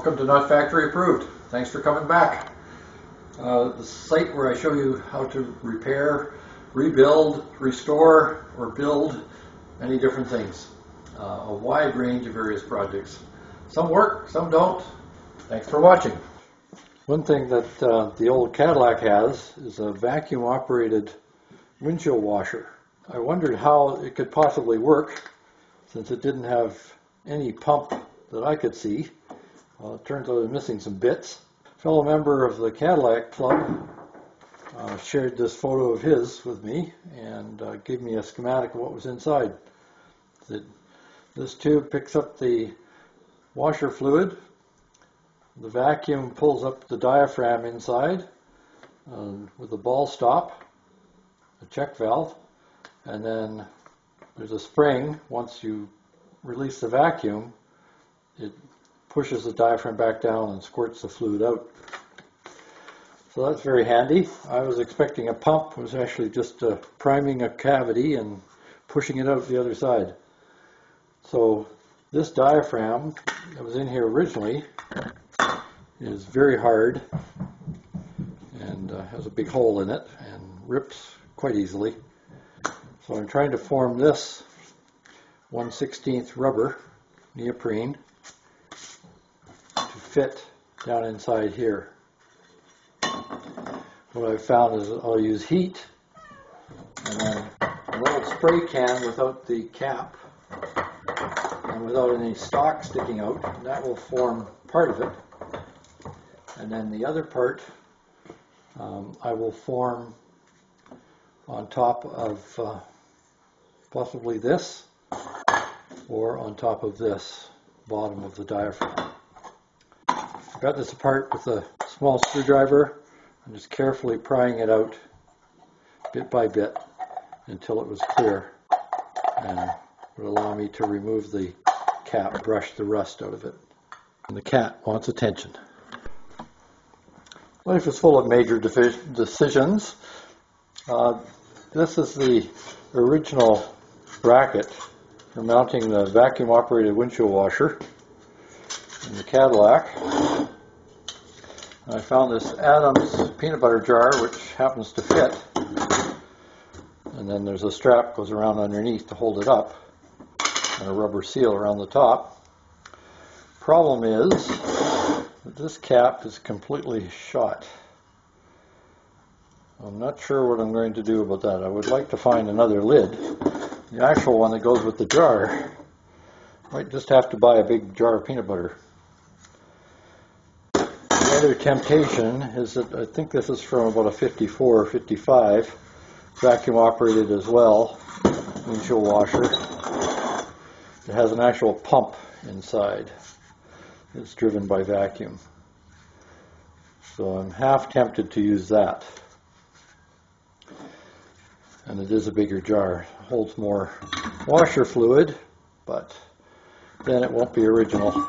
Welcome to Not Factory Approved. Thanks for coming back. Uh, the site where I show you how to repair, rebuild, restore, or build many different things. Uh, a wide range of various projects. Some work, some don't. Thanks for watching. One thing that uh, the old Cadillac has is a vacuum operated windshield washer. I wondered how it could possibly work since it didn't have any pump that I could see. Well, it turns out I'm missing some bits. A fellow member of the Cadillac Club uh, shared this photo of his with me and uh, gave me a schematic of what was inside. this tube picks up the washer fluid. The vacuum pulls up the diaphragm inside uh, with a ball stop, a check valve, and then there's a spring. Once you release the vacuum, it pushes the diaphragm back down and squirts the fluid out. So that's very handy. I was expecting a pump. It was actually just uh, priming a cavity and pushing it out the other side. So this diaphragm that was in here originally is very hard and uh, has a big hole in it and rips quite easily. So I'm trying to form this 1 16th rubber neoprene fit down inside here. What I've found is I'll use heat and then a little spray can without the cap and without any stock sticking out. That will form part of it. And then the other part um, I will form on top of uh, possibly this or on top of this bottom of the diaphragm. Got this apart with a small screwdriver. I'm just carefully prying it out bit by bit until it was clear and would allow me to remove the cap, brush the rust out of it. And the cat wants attention. Life is full of major decisions. Uh, this is the original bracket for mounting the vacuum operated windshield washer in the Cadillac. I found this Adams peanut butter jar which happens to fit and then there's a strap goes around underneath to hold it up and a rubber seal around the top. Problem is that this cap is completely shot. I'm not sure what I'm going to do about that. I would like to find another lid. The actual one that goes with the jar might just have to buy a big jar of peanut butter other temptation is that I think this is from about a 54 or 55, vacuum operated as well, windshield washer. It has an actual pump inside. It's driven by vacuum. So I'm half tempted to use that. And it is a bigger jar. Holds more washer fluid, but then it won't be original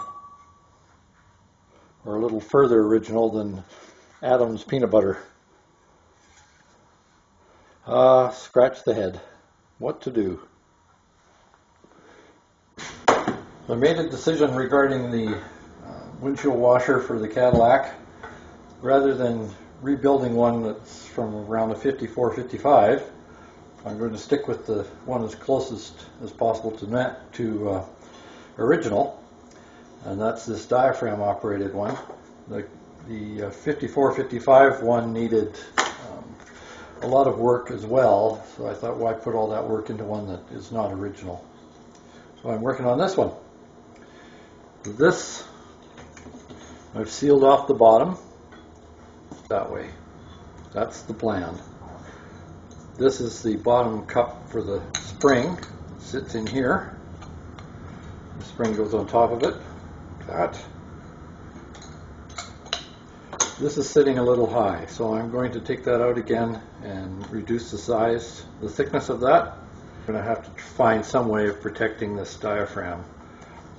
little further original than Adams peanut butter. Ah, uh, scratch the head. What to do? I made a decision regarding the uh, windshield washer for the Cadillac. Rather than rebuilding one that's from around a 54, 55, I'm going to stick with the one as closest as possible to, to uh, original and that's this diaphragm operated one. The, the uh, 54 55 one needed um, a lot of work as well, so I thought, why put all that work into one that is not original? So I'm working on this one. This, I've sealed off the bottom that way. That's the plan. This is the bottom cup for the spring. It sits in here. The spring goes on top of it that. This is sitting a little high, so I'm going to take that out again and reduce the size, the thickness of that. I'm going to have to find some way of protecting this diaphragm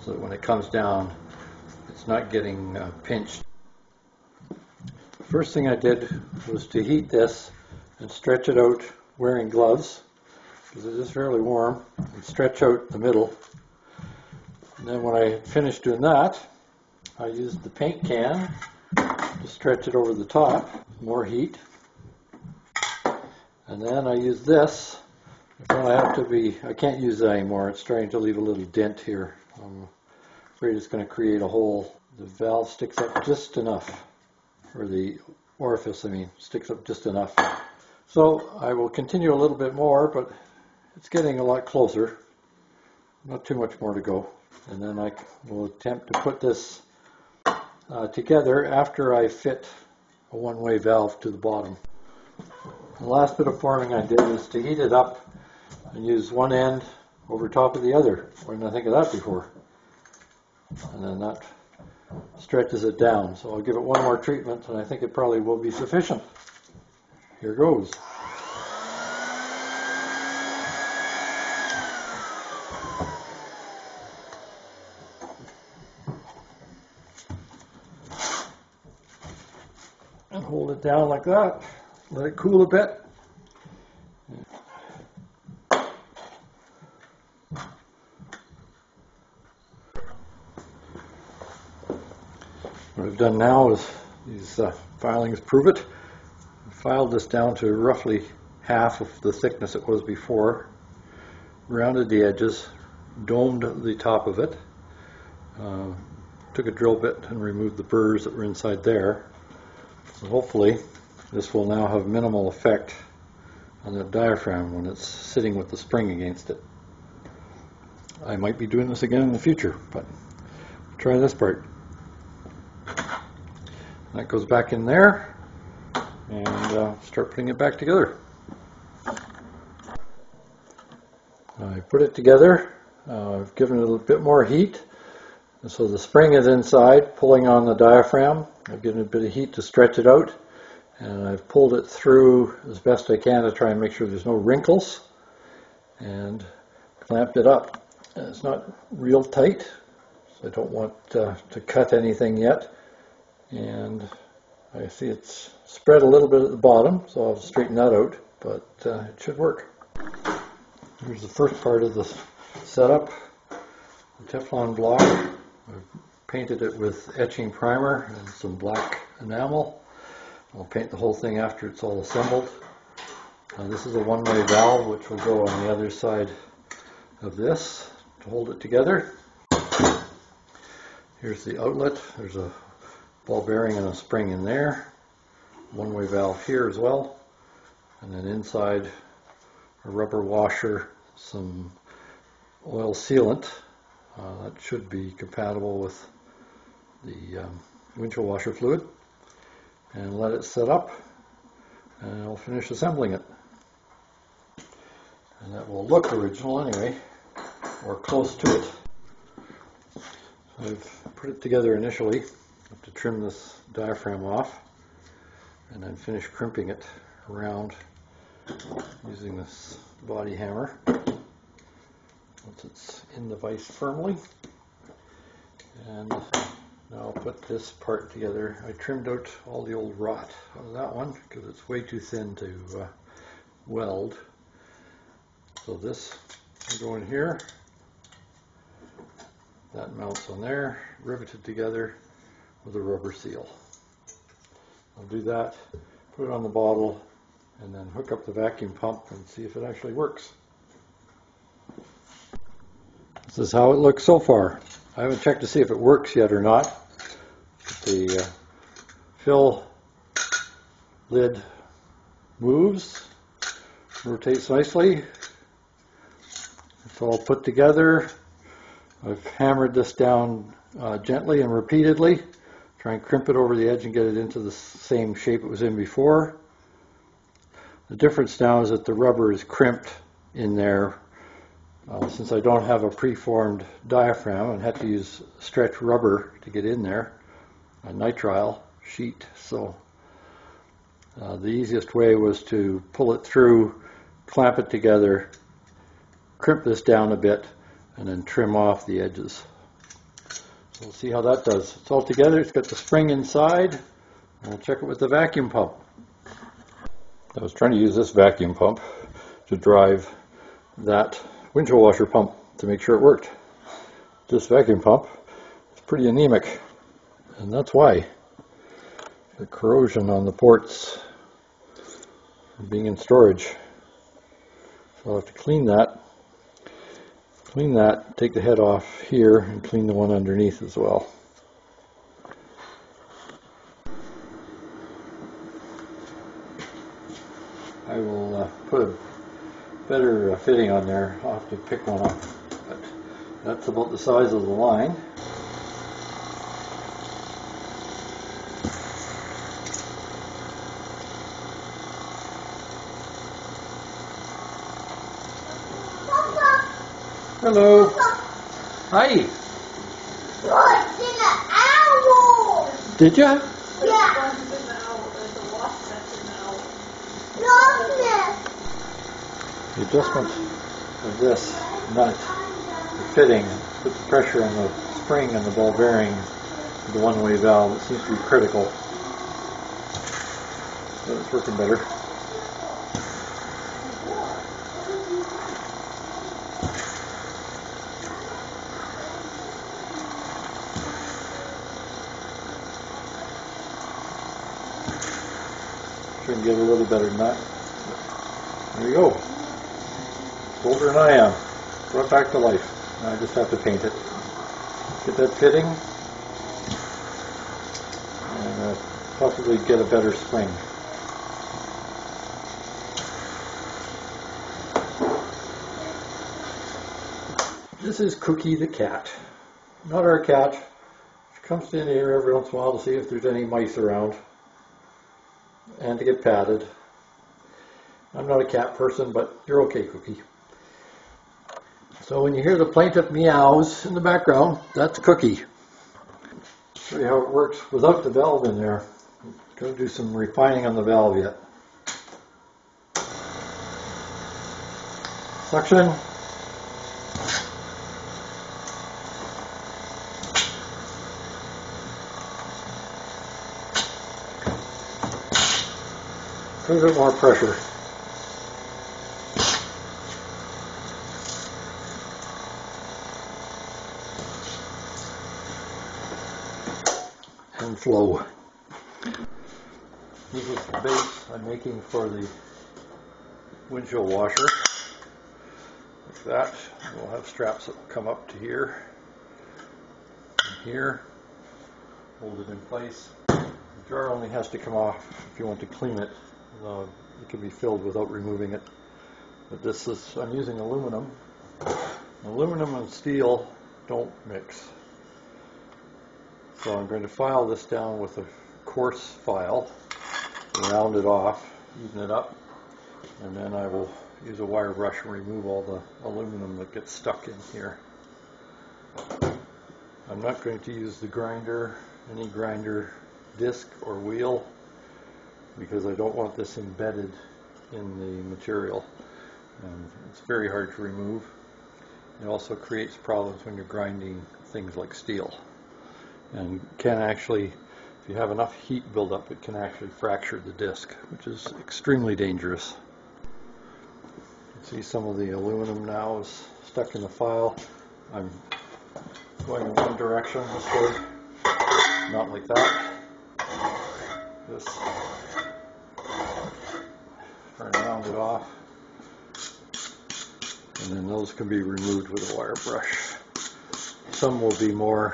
so that when it comes down, it's not getting uh, pinched. First thing I did was to heat this and stretch it out wearing gloves because it is fairly warm and stretch out the middle and then when I finished doing that, I used the paint can stretch it over the top, more heat. And then I use this. I have to be, I can't use that anymore. It's starting to leave a little dent here. I'm afraid it's going to create a hole. The valve sticks up just enough, or the orifice, I mean, sticks up just enough. So I will continue a little bit more, but it's getting a lot closer. Not too much more to go. And then I will attempt to put this uh, together after I fit a one-way valve to the bottom. The last bit of forming I did is to heat it up and use one end over top of the other. Why didn't I think of that before? And then that stretches it down. So I'll give it one more treatment and I think it probably will be sufficient. Here goes. And hold down like that. Let it cool a bit. What I've done now is these uh, filings prove it. I filed this down to roughly half of the thickness it was before, rounded the edges, domed the top of it, uh, took a drill bit and removed the burrs that were inside there. So hopefully this will now have minimal effect on the diaphragm when it's sitting with the spring against it. I might be doing this again in the future, but try this part. That goes back in there and uh, start putting it back together. I put it together. Uh, I've given it a bit more heat. And so the spring is inside, pulling on the diaphragm. I've given it a bit of heat to stretch it out. And I've pulled it through as best I can to try and make sure there's no wrinkles. And clamped it up. And it's not real tight, so I don't want uh, to cut anything yet and I see it's spread a little bit at the bottom so I'll straighten that out but uh, it should work. Here's the first part of the setup the Teflon block I've painted it with etching primer and some black enamel I'll paint the whole thing after it's all assembled uh, this is a one-way valve which will go on the other side of this to hold it together here's the outlet there's a ball bearing and a spring in there. One-way valve here as well. And then inside a rubber washer, some oil sealant. Uh, that should be compatible with the um, windshield washer fluid. And let it set up and I'll finish assembling it. And that will look original anyway, or close to it. So I've put it together initially I have to trim this diaphragm off and then finish crimping it around using this body hammer once it's in the vise firmly. And now I'll put this part together. I trimmed out all the old rot of that one because it's way too thin to uh, weld. So this will go in here. That mounts on there, riveted together with a rubber seal. I'll do that, put it on the bottle, and then hook up the vacuum pump and see if it actually works. This is how it looks so far. I haven't checked to see if it works yet or not. The uh, fill lid moves, rotates nicely. It's all put together. I've hammered this down uh, gently and repeatedly. Try and crimp it over the edge and get it into the same shape it was in before. The difference now is that the rubber is crimped in there. Uh, since I don't have a preformed diaphragm and had to use stretch rubber to get in there, a nitrile sheet. So uh, the easiest way was to pull it through, clamp it together, crimp this down a bit, and then trim off the edges. We'll see how that does. It's all together. It's got the spring inside. We'll check it with the vacuum pump. I was trying to use this vacuum pump to drive that windshield washer pump to make sure it worked. This vacuum pump is pretty anemic. and that's why the corrosion on the ports being in storage. So I'll have to clean that. Clean that, take the head off here, and clean the one underneath as well. I will uh, put a better uh, fitting on there. I'll have to pick one up. But that's about the size of the line. Hello. Hi. Look, it's an owl. Did you? Yeah. Look, The adjustment of this nut, the fitting, puts pressure on the spring and the ball bearing, the one-way valve. Seems to be critical. But it's working better. Try and get a little better nut. There you go. Older than I am. Brought back to life. I just have to paint it. Get that fitting. And uh, possibly get a better spring. This is Cookie the cat. Not our cat. She comes in here every once in a while to see if there's any mice around and to get patted. I'm not a cat person, but you're okay, Cookie. So when you hear the plaintive meows in the background, that's Cookie. Show you how it works without the valve in there. Going to do some refining on the valve yet. Suction. A little bit more pressure. And flow. This is the base I'm making for the windshield washer. Like that. We'll have straps that will come up to here. And here. Hold it in place. The jar only has to come off if you want to clean it. Uh, it can be filled without removing it. But this is, I'm using aluminum. Aluminum and steel don't mix. So I'm going to file this down with a coarse file, round it off, even it up, and then I will use a wire brush and remove all the aluminum that gets stuck in here. I'm not going to use the grinder, any grinder disc or wheel because I don't want this embedded in the material. And it's very hard to remove. It also creates problems when you're grinding things like steel. And can actually, if you have enough heat buildup, it can actually fracture the disc, which is extremely dangerous. You can see some of the aluminum now is stuck in the file. I'm going in one direction this way, not like that. This try and round it off. And then those can be removed with a wire brush. Some will be more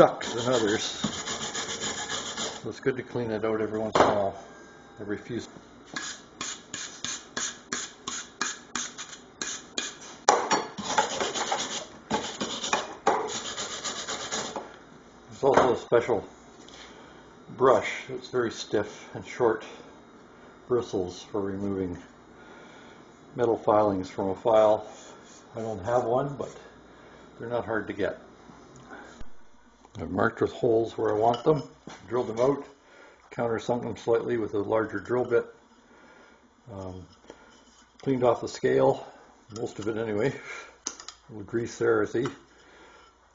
stuck than others. So it's good to clean it out every once in a while, every few. There's also a special brush It's very stiff and short bristles for removing metal filings from a file. I don't have one, but they're not hard to get. I've marked with holes where I want them, drilled them out, countersunk them slightly with a larger drill bit, um, cleaned off the scale, most of it anyway, with grease there, see,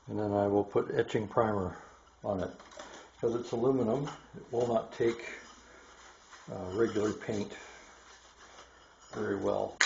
and then I will put etching primer on it. Because it's aluminum, it will not take uh, regular paint very well.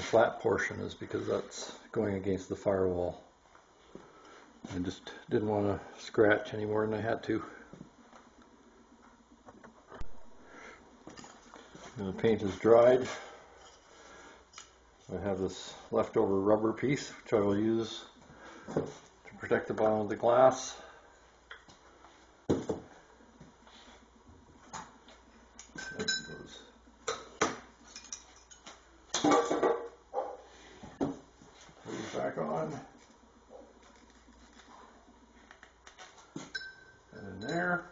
The flat portion is because that's going against the firewall. I just didn't want to scratch any more than I had to. And the paint is dried. I have this leftover rubber piece which I will use to protect the bottom of the glass. There it goes. Put it back on. And in there.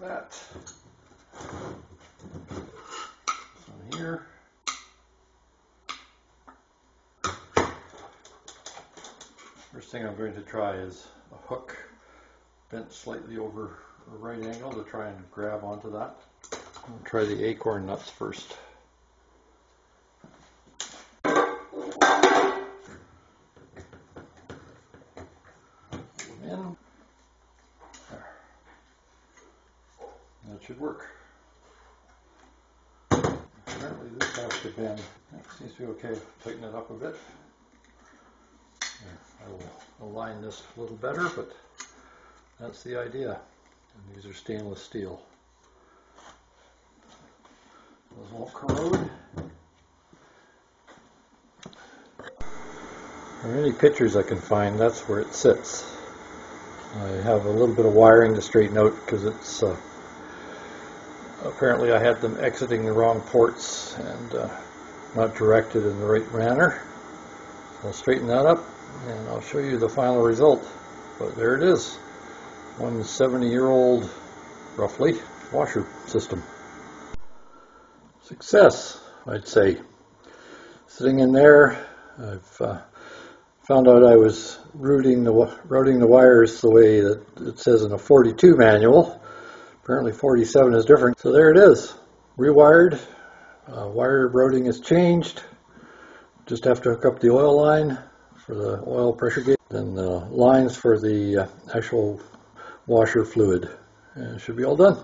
That. On here. First thing I'm going to try is a hook bent slightly over a right angle to try and grab onto that. I'll try the acorn nuts first. In. There. That should work. Apparently this has to bend. That seems to be okay. Tighten it up a bit. Align this a little better, but that's the idea. And these are stainless steel. Those won't corrode. Or any pictures I can find, that's where it sits. I have a little bit of wiring to straighten out because it's uh, apparently I had them exiting the wrong ports and uh, not directed in the right manner. I'll straighten that up and I'll show you the final result. But there it is. One 70 year old, roughly, washer system. Success, I'd say. Sitting in there, I've uh, found out I was routing the, routing the wires the way that it says in a 42 manual. Apparently 47 is different. So there it is, rewired. Uh, wire routing is changed. Just have to hook up the oil line for the oil pressure gauge, then the lines for the uh, actual washer fluid. And it should be all done.